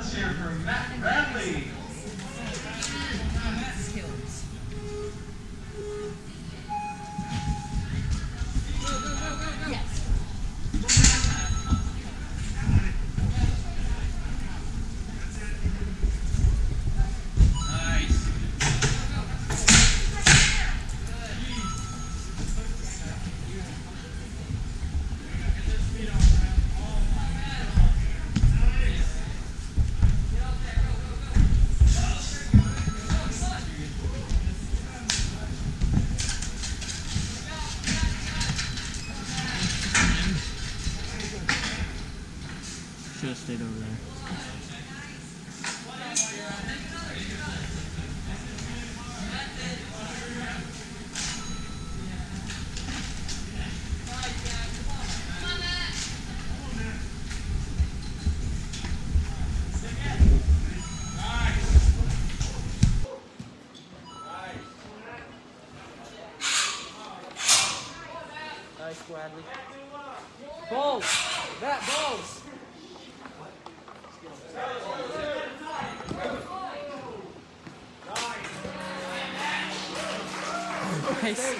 Let's hear from Matt Bradley. Should have stayed over there. Nice, Bradley. Balls! That balls! Nice.